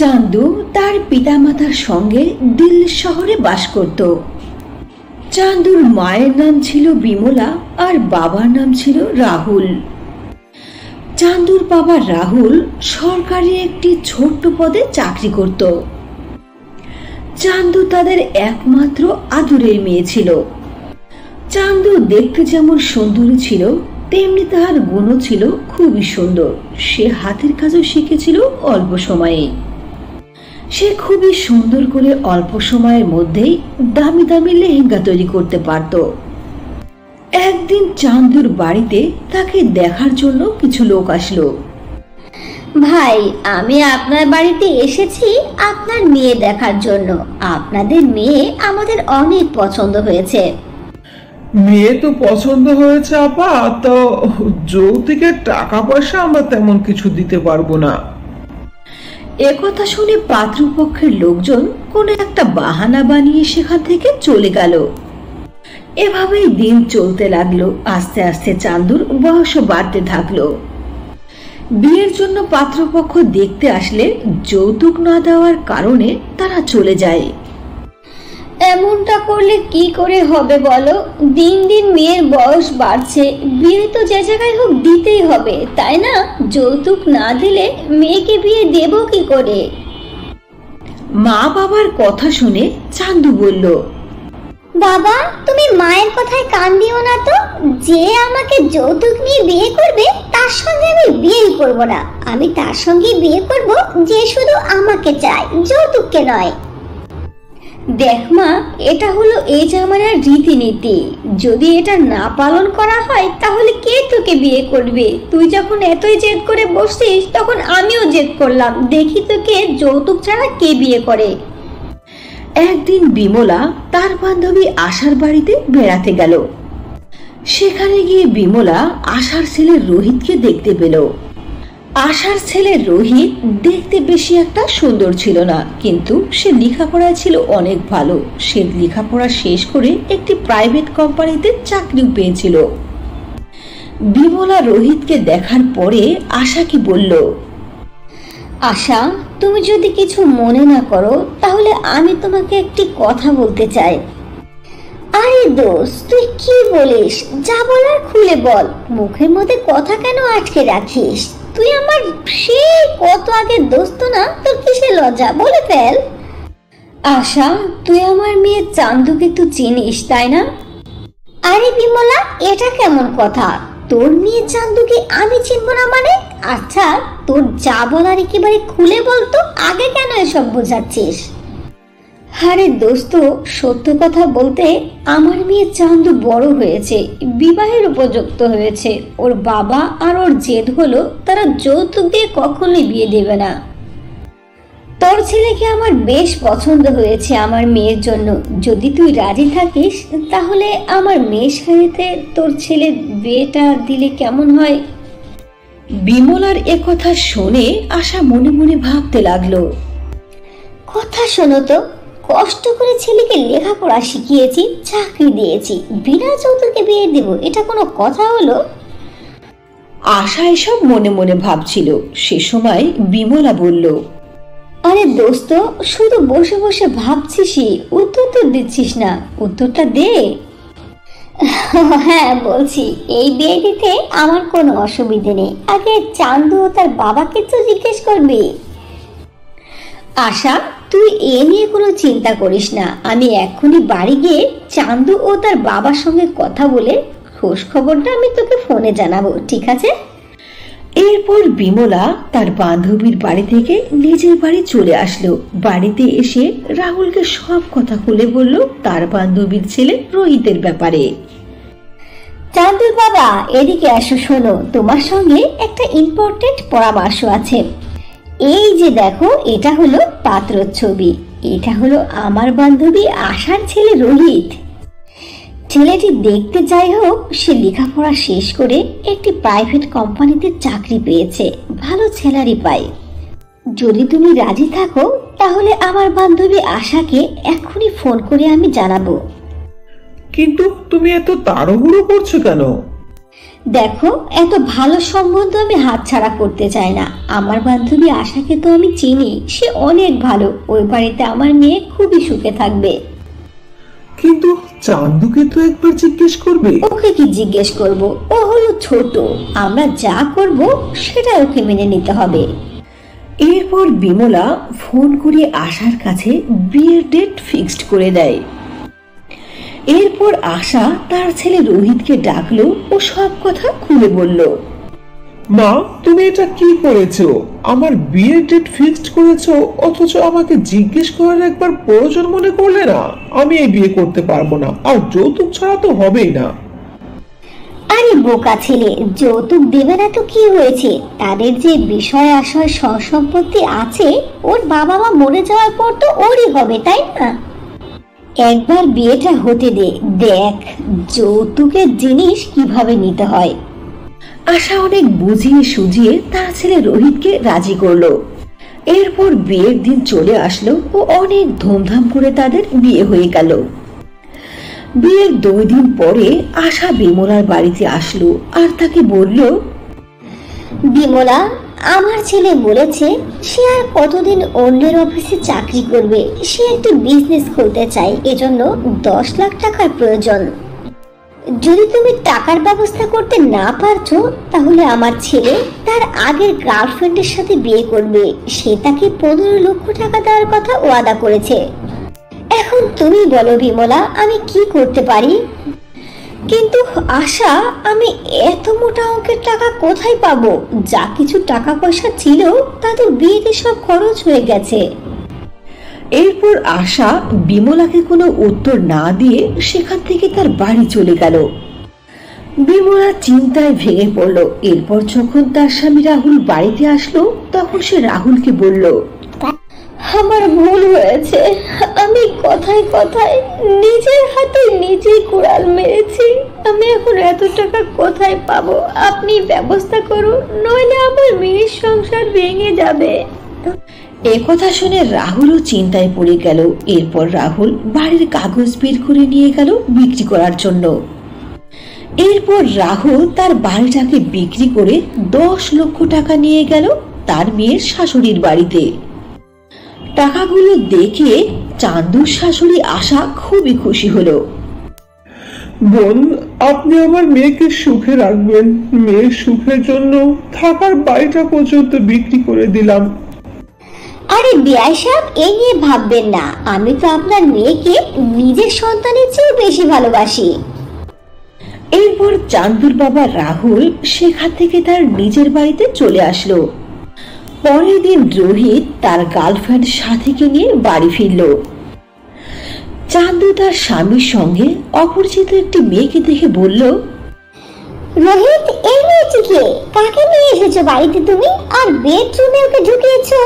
চান্দু তার পিতামাতার সঙ্গে দিল্লি শহরে বাস করত। চান্দুর মায়ের নাম ছিল বিমলা আর বাবার নাম ছিল রাহুল। চান্দুর বাবা রাহুল সরকারি একটি ছোট্ট পদে চাকরি করত। চান্দু তাদের একমাত্র আদুরের মেয়ে ছিল। চান্দু দেখতে যেমন সুন্দরী ছিল, তেমনি তাহার গুণও ছিল খুবই সুন্দর। সে হাতের কাজও শিখেছিল অল্প সময়ে। সে খুবই সুন্দর করে অল্প সময়ের মধ্যেই দামি দামি লেহেঙ্গা তৈরি করতে পারত। একদিন চান্দুর বাড়িতে তাকে দেখার জন্য কিছু লোক আসলো। ভাই আমি আপনার বাড়িতে এসেছি আপনার মেয়ে দেখার জন্য। আপনাদের মেয়ে আমাদের অনেক পছন্দ হয়েছে। মেয়ে তো পছন্দ হয়েছে আপা। তো যৌতুকের টাকা পয়সা আমরা তেমন কিছু দিতে পারব না। একথা শুনে পাত্রপক্ষের লোকজন কোনো একটা বাহানা বানিয়ে সেখান থেকে চলে গেল। এভাবেই দিন চলতে লাগল, আস্তে আস্তে চান্দুর বয়স বাড়তে থাকল। বিয়ের জন্য পাত্রপক্ষ দেখতে আসলে যৌতুক না দেওয়ার কারণে তারা চলে যায়। এমনটা করলে কি করে হবে বলো? দিন দিন মেয়ের বয়স বাড়ছে। বিয়ে তো যে জায়গায় হোক দিতেই হবে তাই না? যৌতুক না দিলে মেয়েকে বিয়ে দেব কি করে? মা বাবার কথা শুনে চান্দু বলল বাবা তুমি মায়ের কথায় কান দিও না তো। যে আমাকে যৌতুক নিয়ে বিয়ে করবে তার সঙ্গে আমি বিয়েই করব না। আমি তার সঙ্গে বিয়ে করব যে শুধু আমাকে চায় যৌতুককে নয়। দেখ মা, এটা হলো এই জামানার রীতিনীতি। যদি এটা না পালন করা হয়, তাহলে কে তোকে বিয়ে করবে? তুই যখন এতই জেদ করে বসছিস, তখন আমিও জেদ করলাম। দেখি তোকে যৌতুক ছাড়া কে বিয়ে করে? একদিন বিমলা তার বান্ধবী আশার বাড়িতে বেড়াতে গেল। সেখানে গিয়ে বিমলা আশার ছেলে রোহিতকে দেখতে পেল। আশার ছেলে রোহিত দেখতে বেশি একটা সুন্দর ছিল না, কিন্তু সে লেখাপড়ায় ছিল অনেক ভালো। সে লেখাপড়া শেষ করে একটি প্রাইভেট কোম্পানিতে চাকরিও পেয়েছিল। বিমলা রোহিতকে দেখার পরে আশাকে বলল, আশা, তুমি যদি কিছু মনে না করো, তাহলে আমি তোমাকে একটি কথা বলতে চাই। আরে দোষ তুই কি বলিস? যা বলার খুলে বল। মুখের মধ্যে কথা কেন আটকে রাখিস? তুই আমার সেই কত আগে দোস্ত না? তোর কিসে লজ্জা? বলে ফেল। আশা, তুই আমার মেয়ে চান্দুকে তুই চিনিস, তাই না? আরে বিমলা, এটা কেমন কথা? তোর মেয়ে চান্দুকে আমি চিনব না মানে? আচ্ছা তোর যা বলার একেবারে খুলে বলতো আগে কেন এসব বোঝাচ্ছিস? আরে দোস্ত সত্য কথা বলতে আমার মেয়ে চান্দু বড় হয়েছে বিবাহের উপযুক্ত হয়েছে। ওর বাবা আর ওর জেদ হলো তারা যৌতুক দিয়ে কখনোই বিয়ে দেবে না। তোর ছেলেকে আমার বেশ পছন্দ হয়েছে আমার মেয়ের জন্য। যদি তুই রাজি থাকিস তাহলে আমার মেয়ের সাথে তোর ছেলে বিয়েটা দিলে কেমন হয়? বিমলার একথা শুনে আশা মনে মনে ভাবতে লাগল। কথা শোনো তো কষ্ট করে ছেলেকে লেখাপড়া শিখিয়েছি চাকরি দিয়েছি। বিনা যৌতুকে বিয়ে দেব এটা কোনো কথা হলো? আশা এসব মনে মনে ভাবছিল। সে সময় বিমলা বলল আরে দোস্ত শুধু বসে বসে ভাবছিসই উত্তর তো দিচ্ছিস না। উত্তরটা দে। হ্যাঁ বলছি এই বিয়ে দিতে আমার কোনো অসুবিধে নেই। আগে চান্দু ও তার বাবাকে তো জিজ্ঞেস করবি। আশা তুই এ নিয়ে কোনো চিন্তা করিস না। আমি এক্ষুনি বাড়ি গিয়ে চান্দু ও তার বাবার সঙ্গে কথা বলে খোঁজ খবরটা আমি তোকে ফোনে জানাব, ঠিক আছে? এরপর বিমলা তার বান্ধবীর বাড়ি থেকে নিজের বাড়ি চলে আসলো। বাড়িতে এসে রাহুলকে সব কথা খুলে বলল তার বান্ধবীর ছেলে রোহিতের ব্যাপারে। চান্দুর বাবা, এদিকে আসো, শোনো। তোমার সঙ্গে একটা ইম্পর্টেন্ট পরামর্শ আছে। এই যে দেখো, এটা হলো পাত্র ছবি। এটা হলো আমার বান্ধবী আশার ছেলে রোহিত। ছেলেটি দেখতে যাই হোক, সে লেখাপড়া শেষ করে একটি প্রাইভেট কোম্পানিতে চাকরি পেয়েছে। ভালো স্যালারি পায়। যদি তুমি রাজি থাকো, তাহলে আমার বান্ধবী আশাকে এক্ষুনি ফোন করে আমি জানাব। কিন্তু তুমি এত তাড়াহুড়ো করছ কেন? দেখো এত ভালো সম্বন্ধ আমি হাতছাড়া করতে চাই না। আমার বান্ধবী আশাকে তো আমি চিনি সে অনেক ভালো। ওই বাড়িতে আমার মেয়ে খুবই সুখে থাকবে। কিন্তু চান্দুকে তো একবার জিজ্ঞেস করবে। ওকে কি জিজ্ঞেস করব? ও হলো ছোট। আমরা যা করব সেটা ওকে মেনে নিতে হবে। এরপর বিমলা ফোন করে আশার কাছে বিয়ের ডেট ফিক্সড করে দেয়। এরপর আশা তার ছেলে রোহিতকে ডাকলো ও সব কথা খুলে বলল। মা তুমি এটা কি করেছ? আমার বিয়ের ডেট ফিক্সড করেছ অথচ আমাকে জিজ্ঞেস করার একবার প্রয়োজন মনে করলে না আমি এই বিয়ে করতে পারব না আর যৌতুক ছাড়া তো হবেই না। আরে বোকা ছেলে যৌতুক দেবে না তো কি হয়েছে? তাদের যে বিষয় আশয় সম্পত্তি আছে ওর বাবা মা মরে যাওয়ার পর তো ওরই হবে তাই না? একবার বিয়েটা হতে দে দেখ যৌতুকের জিনিস কীভাবে নিতে হয়। আশা অনেক বুঝিয়ে সুঝিয়ে তার ছেলে রোহিতকে রাজি করল। এরপর বিয়ের দিন চলে আসলো ও অনেক ধুমধাম করে তাদের বিয়ে হয়ে গেল। বিয়ের দুই দিন পরে আশা বিমলার বাড়িতে আসলো আর তাকে বলল বিমলা আমার ছেলে বলেছে, সে আর কতদিন অন্যের অফিসে চাকরি করবে? সে একটু বিজনেস খুলতে চায়, এজন্য দশ লাখ টাকার প্রয়োজন। যদি তুমি টাকার ব্যবস্থা করতে না পারছ, তাহলে আমার ছেলে তার আগের গার্লফ্রেন্ডের সাথে বিয়ে করবে। সে তাকে পনেরো লক্ষ টাকা দেওয়ার কথা ওয়াদা করেছে। এখন তুমি বলো বিমলা, আমি কি করতে পারি? কিন্তু আশা, আমি এত মোটা অঙ্কের টাকা কোথায় পাবো? যা কিছু টাকা পয়সা ছিল তা তো বিয়েতে সব খরচ হয়ে গেছে। এরপর আশা বিমলাকে কোনো উত্তর না দিয়ে সেখান থেকে তার বাড়ি চলে গেল। বিমলা চিন্তায় ভেঙে পড়ল। এরপর যখন তার স্বামী রাহুল বাড়িতে আসলো, তখন সে রাহুলকে বলল আমার ভুল হয়েছে। আমি কথায় কথায় নিজের হাতে নিজেই কুড়াল মেরেছি। আমি এখন এত টাকা কোথায় পাবো? আপনি ব্যবস্থা করুন, নইলে আমার মেয়ের সংসার ভেঙে যাবে। এ কথা শুনে রাহুলও চিন্তায় পড়ে গেল। এরপর রাহুল বাড়ির কাগজ বের করে নিয়ে গেল বিক্রি করার জন্য। এরপর রাহুল তার বাড়িটাকে বিক্রি করে দশ লক্ষ টাকা নিয়ে গেল তার মেয়ের শাশুড়ির বাড়িতে। টাকাগুলো দেখে চান্দুর শাশুড়ি আশা খুবই খুশি হলো। বোন আপনি আমার মেয়েকে সুখে রাখবেন। মেয়ের সুখের জন্য থাকার বাড়িটা পর্যন্ত বিক্রি করে দিলাম। আরে বিয়াই সাহেব এই নিয়ে ভাববেন না। আমি তো আপনার মেয়েকে নিজের সন্তানের চেয়েও বেশি ভালোবাসি। এরপর চান্দুর বাবা রাহুল সেখান থেকে তার নিজের বাড়িতে চলে আসলো। পরের দিন রোহিত তার গার্লফ্রেন্ড সাথীকে নিয়ে বাড়ি ফিরল। চান্দু তার স্বামীর সঙ্গে অপরিচিত একটি মেয়েকে দেখে বলল রোহিত এই মেয়েটিকে কাকে নিয়ে এসেছ বাড়িতে তুমি? আর বেডরুমে ওকে ঢুকিয়েছো?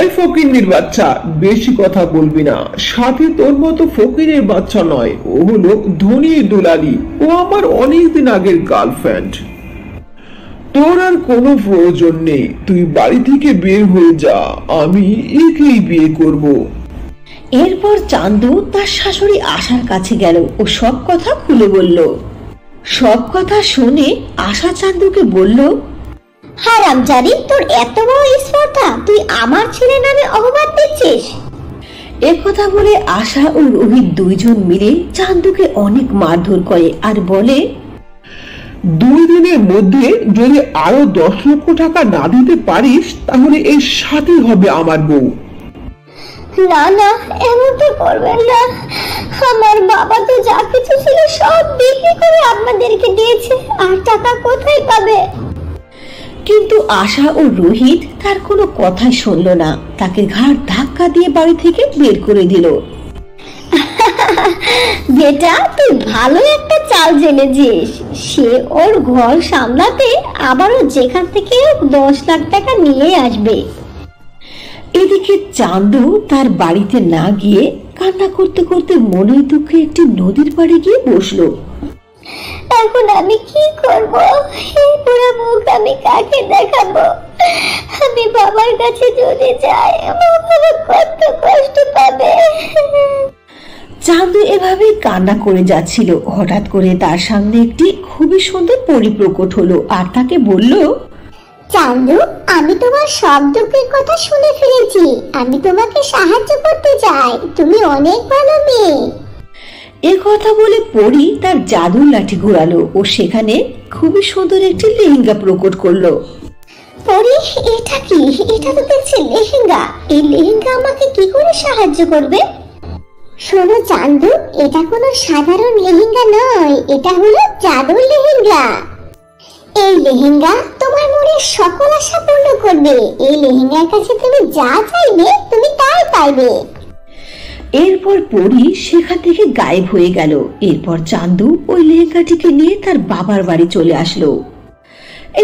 এই ফকিন্নির বাচ্চা বেশি কথা বলবি না। সাথে তোর মতো ফকিরের বাচ্চা নয়। ও হলো ধনী দুলালি। ও আমার অনেকদিন আগের গার্লফ্রেন্ড তোর আর কোনো প্রয়োজন নেই। তুই বাড়ি থেকে বের হয়ে যা। আমি একেই বিয়ে করব। এরপর চান্দু তার শাশুড়ি আশার কাছে গেল ও সব কথা খুলে বলল। সব কথা শুনে আশা চান্দুকে বলল হারামজাদি তোর এত বড় স্পর্ধা তুই আমার ছেলের নামে অপবাদ দিচ্ছিস? এ কথা বলে আশা ও রোহিত দুইজন মিলে চান্দুকে অনেক মারধর করে আর বলে দুই দিনের মধ্যে যদি আরও দশ লক্ষ টাকা না দিতে পারিস তাহলে এই সাথী হবে আমার বউ। না না এমনটা করবেন না। আমার বাবা তো যা কিছু ছিল সব বিক্রি করে আপনাদেরকে দিয়েছে। আর টাকা কোথায় পাবে? কিন্তু আশা ও রোহিত তার কোনো কথাই শুনল না। তাকে ঘাড় ধাক্কা দিয়ে বাড়ি থেকে বের করে দিল। বেটা, তুই ভালো একটা চাল জেনেছিস। সে ওর ঘর সামলাতে আবারও যেখান থেকে দশ লাখ টাকা নিয়ে আসবে। এদিকে চান্দু তার বাড়িতে না গিয়ে কান্না করতে করতে মনের দুঃখে একটি নদীর পাড়ে গিয়ে বসল। এখন আমি কি করব? এই পুরো মুখ আমি কাকে দেখাবো? আমি বাবার কাছে যদি যাই, বাবা কত কষ্ট পাবে। চাঁদু এভাবে কান্না করে যাচ্ছিল। হঠাৎ করে তার সামনে একটি খুবই সুন্দর পরি প্রকট হলো আর তাকে বলল চান্দু আমি তোমার সব দুঃখের কথা শুনে ফেলেছি। আমি তোমাকে সাহায্য করতে চাই। তুমি অনেক ভালো মেয়ে। এ কথা বলে পরি তার জাদুর লাঠি ঘোরালো ও সেখানে খুবই সুন্দর একটি লেহেঙ্গা প্রকট করল। পরি এটা কি? এটা তো দেখছি লেহেঙ্গা। এই লেহেঙ্গা আমাকে কি করে সাহায্য করবে? শোনো চান্দু, এটা কোনো সাধারণ লেহেঙ্গা নয়, এটা হলো জাদুর লেহেঙ্গা। এই লেহেঙ্গা তোমার মনের সকল আশা পূর্ণ করবে। এই লেহেঙ্গার কাছে তুমি যা চাইবে, তুমি তাই পাইবে। এরপর পরি সেখান থেকে গায়েব হয়ে গেল। এরপর চান্দু ওই লেহেঙ্গাটিকে নিয়ে তার বাবার বাড়ি চলে আসলো।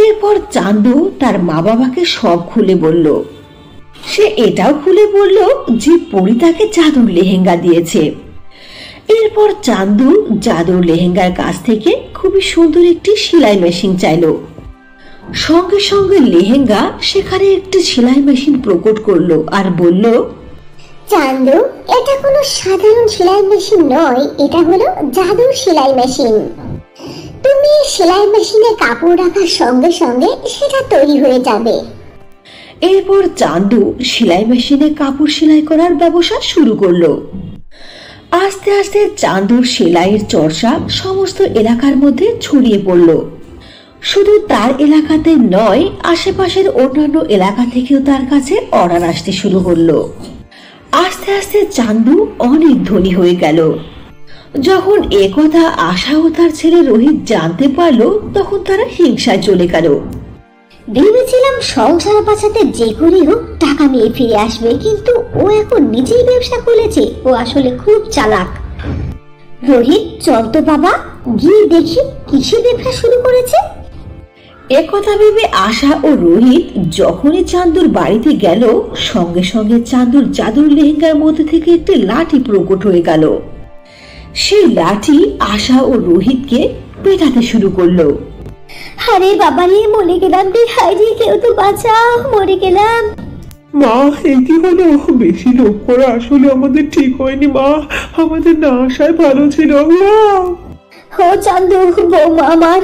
এরপর চান্দু তার মা বাবাকে সব খুলে বলল সে এটাও খুলে বলল যে পরি তাকে জাদুর লেহেঙ্গা দিয়েছে। এরপর চান্দু জাদুর লেহেঙ্গার কাছ থেকে খুবই সুন্দর একটি সেলাই মেশিন চাইলো। সঙ্গে সঙ্গে লেহেঙ্গা সেখানে একটি সেলাই মেশিন প্রকট করল আর বলল চান্দু এটা কোনো সাধারণ সেলাই মেশিন নয়, এটা হলো জাদুর সেলাই মেশিন। তুমি সেলাই মেশিনে কাপড় রাখার সঙ্গে সঙ্গে সেটা তৈরি হয়ে যাবে। এরপর চান্দু সেলাই মেশিনে কাপড় সেলাই করার ব্যবসা শুরু করল। আস্তে আস্তে চান্দুর সেলাইয়ের চর্চা সমস্ত এলাকার মধ্যে ছড়িয়ে পড়ল। শুধু তার এলাকাতে নয়, আশেপাশের অন্যান্য এলাকা থেকেও তার কাছে অর্ডার আসতে শুরু করল। আস্তে আস্তে চান্দু অনেক ধনী হয়ে গেল। যখন একথা আশা ও তার ছেলে রোহিত জানতে পারল, তখন তারা হিংসায় চলে গেল। ভেবেছিলাম সংসার বাঁচাতে যে করে হোক টাকা নিয়ে ফিরে আসবে, কিন্তু ও এখন নিজেই ব্যবসা খুলেছে। ও আসলে খুব চালাক। রোহিত, চল তো বাবা, গিয়ে দেখি কিসের ব্যবসা শুরু করেছে। একথা ভেবে আশা ও রোহিত যখনই চান্দুর বাড়িতে গেল, সঙ্গে সঙ্গে চান্দুর জাদুর লেহেঙ্গার মধ্যে থেকে একটি লাঠি প্রকট হয়ে গেল। সেই লাঠি আশা ও রোহিতকে পেটাতে শুরু করল। আরে বাবা রে মরে গেলাম রে হাই রে কেউ তো বাঁচাও মরে গেলাম। মা হলো বেশি লোভ করা আসলে আমাদের ঠিক হয়নি মা। আমাদের না আসায় ভালো ছিল ও চান্দু বৌমা আমার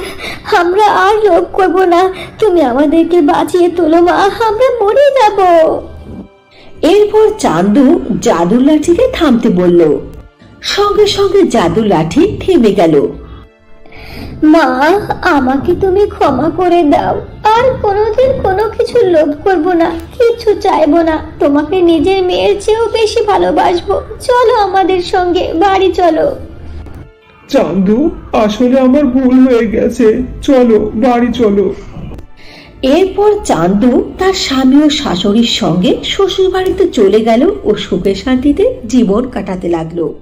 আমরা আর লোভ করব না। তুমি আমাদেরকে বাঁচিয়ে তোলো মা আমরা মরে যাব। এরপর চান্দু জাদুর লাঠিকে থামতে বলল। সঙ্গে সঙ্গে জাদুর লাঠি থেমে গেল। মা আমাকে তুমি ক্ষমা করে দাও। আর কোনোদিন কোনো কিছু লোভ করব না কিছু চাইব না। তোমাকে নিজের মেয়ের চেয়েও বেশি ভালোবাসবো। চলো আমাদের সঙ্গে বাড়ি চলো। চান্দু আসলে আমার ভুল হয়ে গেছে। চলো বাড়ি চলো। এরপর চান্দু তার স্বামী ও শাশুড়ির সঙ্গে শ্বশুর বাড়িতে চলে গেল ও সুখে শান্তিতে জীবন কাটাতে লাগল।